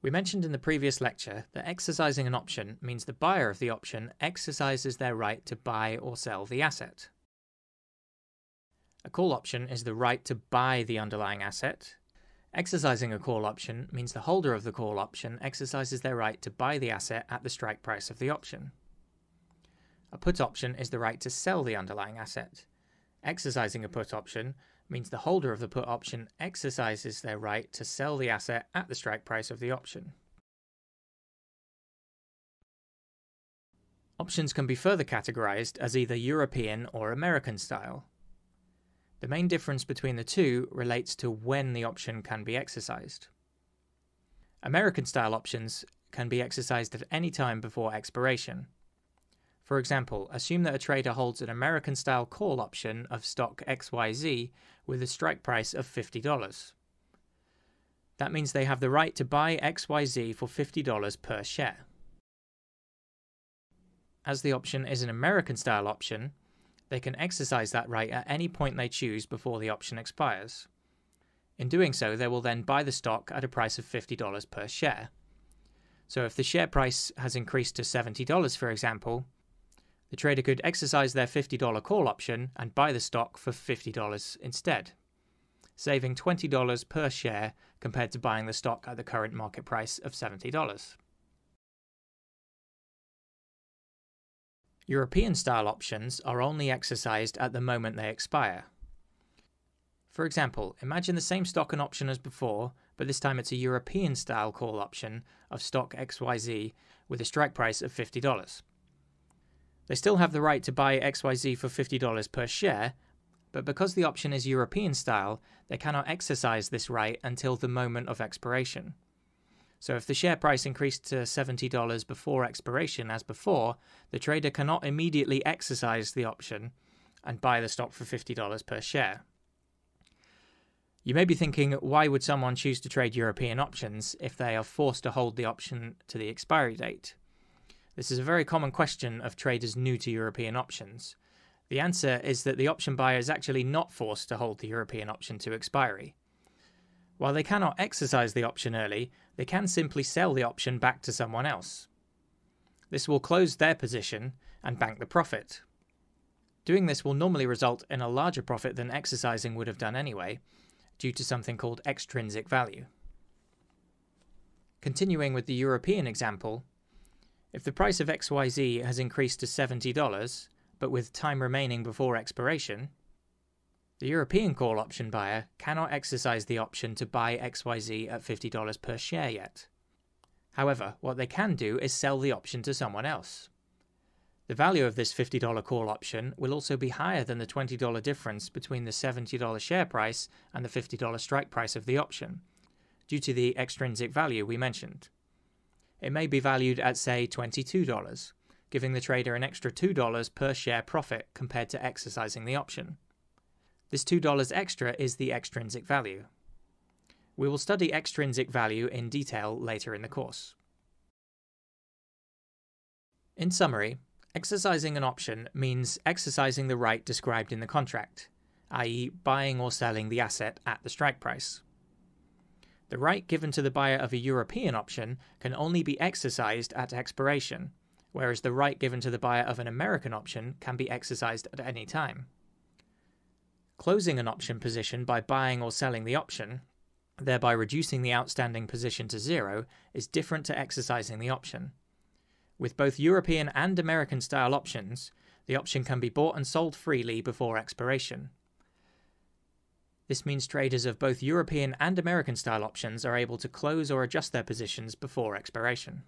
We mentioned in the previous lecture that exercising an option means the buyer of the option exercises their right to buy or sell the asset. A call option is the right to buy the underlying asset. Exercising a call option means the holder of the call option exercises their right to buy the asset at the strike price of the option. A put option is the right to sell the underlying asset. Exercising a put option means the holder of the put option exercises their right to sell the asset at the strike price of the option. Options can be further categorized as either European or American style. The main difference between the two relates to when the option can be exercised. American style options can be exercised at any time before expiration. For example, assume that a trader holds an American style call option of stock XYZ with a strike price of $50. That means they have the right to buy XYZ for $50 per share. As the option is an American style option, they can exercise that right at any point they choose before the option expires. In doing so, they will then buy the stock at a price of $50 per share. So if the share price has increased to $70, for example, the trader could exercise their $50 call option and buy the stock for $50 instead, saving $20 per share compared to buying the stock at the current market price of $70. European style options are only exercised at the moment they expire. For example, imagine the same stock and option as before, but this time it's a European style call option of stock XYZ with a strike price of $50. They still have the right to buy XYZ for $50 per share, but because the option is European style, they cannot exercise this right until the moment of expiration. So if the share price increased to $70 before expiration as before, the trader cannot immediately exercise the option and buy the stock for $50 per share. You may be thinking, why would someone choose to trade European options if they are forced to hold the option to the expiry date? This is a very common question of traders new to European options. The answer is that the option buyer is actually not forced to hold the European option to expiry. While they cannot exercise the option early, they can simply sell the option back to someone else. This will close their position and bank the profit. Doing this will normally result in a larger profit than exercising would have done anyway, due to something called extrinsic value. Continuing with the European example, if the price of XYZ has increased to $70, but with time remaining before expiration, the European call option buyer cannot exercise the option to buy XYZ at $50 per share yet. However, what they can do is sell the option to someone else. The value of this $50 call option will also be higher than the $20 difference between the $70 share price and the $50 strike price of the option, due to the extrinsic value we mentioned it may be valued at, say, $22, giving the trader an extra $2 per share profit compared to exercising the option. This $2 extra is the extrinsic value. We will study extrinsic value in detail later in the course. In summary, exercising an option means exercising the right described in the contract, i.e., buying or selling the asset at the strike price. The right given to the buyer of a European option can only be exercised at expiration, whereas the right given to the buyer of an American option can be exercised at any time. Closing an option position by buying or selling the option, thereby reducing the outstanding position to zero, is different to exercising the option. With both European and American style options, the option can be bought and sold freely before expiration. This means traders of both European and American style options are able to close or adjust their positions before expiration.